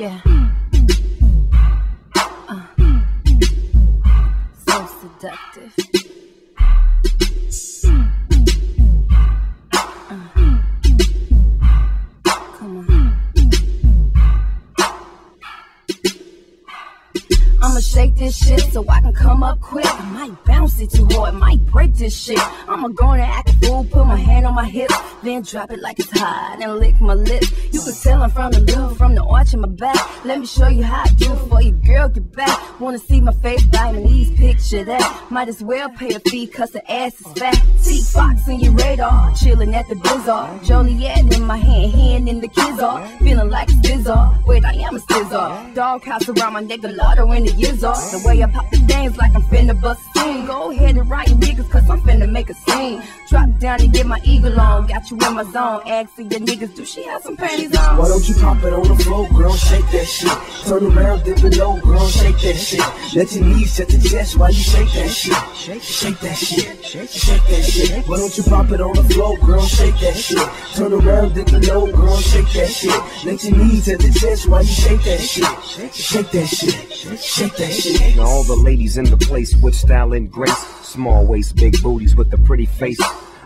Yeah. Uh. So seductive. Shake this shit so I can come up quick. I might bounce it too hard, might break this shit. I'ma go and act a fool, put my hand on my hip, then drop it like it's hot and lick my lips. You can tell I'm from the blue, from the arch in my back. Let me show you how I do before your girl get back. Wanna see my face, Balinese picture that. Might as well pay a fee, cause the ass is fat. T-Fox in your radar, chilling at the Blizzard. Joliet in my hand, hand in the kids are. Feeling like a Stizzard, wait, I am a Stizzard. Doghouse around my neck, nigga, Lotto in the years are. The way I pop the dance like I'm finna bust a scene. Go ahead and write niggas, cause I'm finna make a scene. Drop down and get my eagle on, got you in my zone. Ask for your niggas, do she have some panties on? Why don't you pop it on the floor, girl? Shake that shit. Turn around, dip it low, girl. Shake that shit. Let your knees touch the chest while you shake that shit. Shake that shit. Shake that shit. Why don't you pop it on the floor, girl? Shake that shit. Turn around, dip it low, girl. Shake that shit. Let your knees touch the chest while you shake that shit. Shake that shit. Shake that shit. Now all the ladies in the place with style and grace. Small waist, big booties with a pretty face.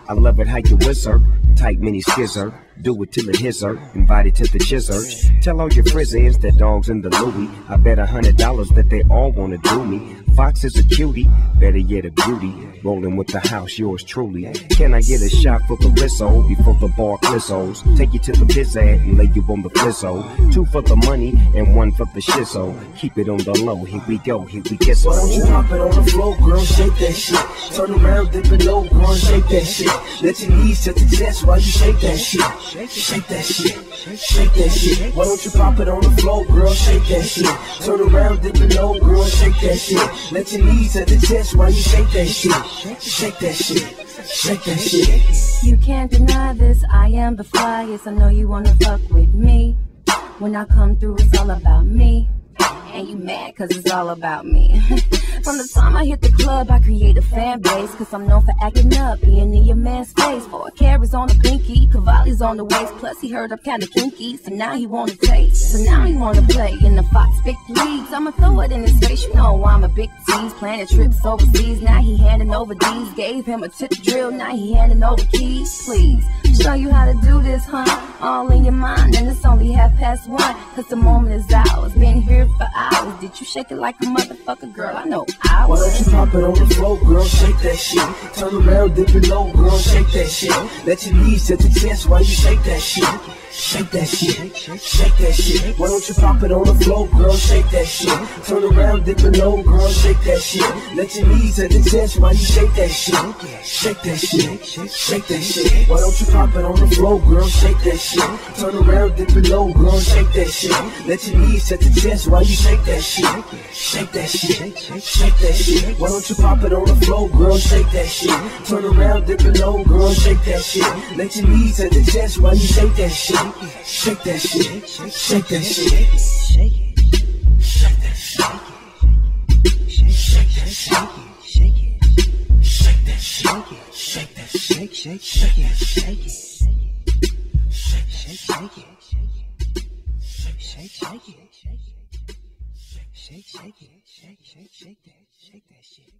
I love it how you whizzer, tight mini skizzer. Do it it hits her, invited to the chizzers. Tell all your frizzes that dogs in the Louis. I bet a hundred dollars that they all wanna do me. Fox is a cutie, better yet a beauty. Rolling with the house, yours truly. Can I get a shot for Calypso before the bar clizzos? Take you to the pizzad and lay you on the flizzo. Two for the money and one for the shizzo. Keep it on the low, here we go, here we get Why don't you pop it on the floor, girl? Shake that shit. Turn around, dip it low, girl. Shake that shit. Let your knees touch the chest while you shake that shit. Shake that shit. Shake that shit. Why don't you pop it on the floor, girl? Shake that shit. Turn around, dip it low, girl. Shake that shit. Let your knees at the chest while you shake that shit. Shake that shit. Shake that shit. You can't deny this, I am the flyest. I know you wanna fuck with me. When I come through, it's all about me. And you mad cause it's all about me. From the time I hit the club, I create a fan base. Cause I'm known for acting up, being in your man's face. Four carats on the pinky, Cavalli's on the waist. Plus, he heard I'm kinda kinky, so now he wanna taste. So now he wanna play in the Fox Big Leagues. I'ma throw it in his face, you know I'm a big tease. Planning trips overseas, now he handing over these. Gave him a tip drill, now he handing over keys. Please, show you how to do this, huh? All in your mind, and it's only half past one. Cause the moment is ours, been here for hours. Did you shake it like a motherfucker, girl? I know Why don't you pop it on the floor, girl? Shake that shit. Turn around, dip it low, girl. Shake that shit. Let your knees touch the chest while you shake that shit. Shake that shit. Shake that shit. Why don't you pop it on the floor, girl? Shake that shit. Turn around, dip it low, girl. Shake that shit. Let your knees touch the chest while you shake that shit. Shake that shit. Shake that shit. Why don't you pop it on the floor, girl? Shake that shit. Turn around, dip it low, girl. Shake that shit. Let your knees touch the chest while you shake that shit. Shake that shit. That shit. Why don't you pop it on the floor, girl? Shake that shit. Turn around, dip it low, girl. Shake that shit. Let your knees touch the chest while you shake that shit. Shake that shit. Shake that shit. Shake it. Shake that shit. Shake that shit. Shake it. Shake that shit. Shake that shake, shake, shake it, shake it. Shake, shake it. Shake, shake. Shake, that. Shake that shit.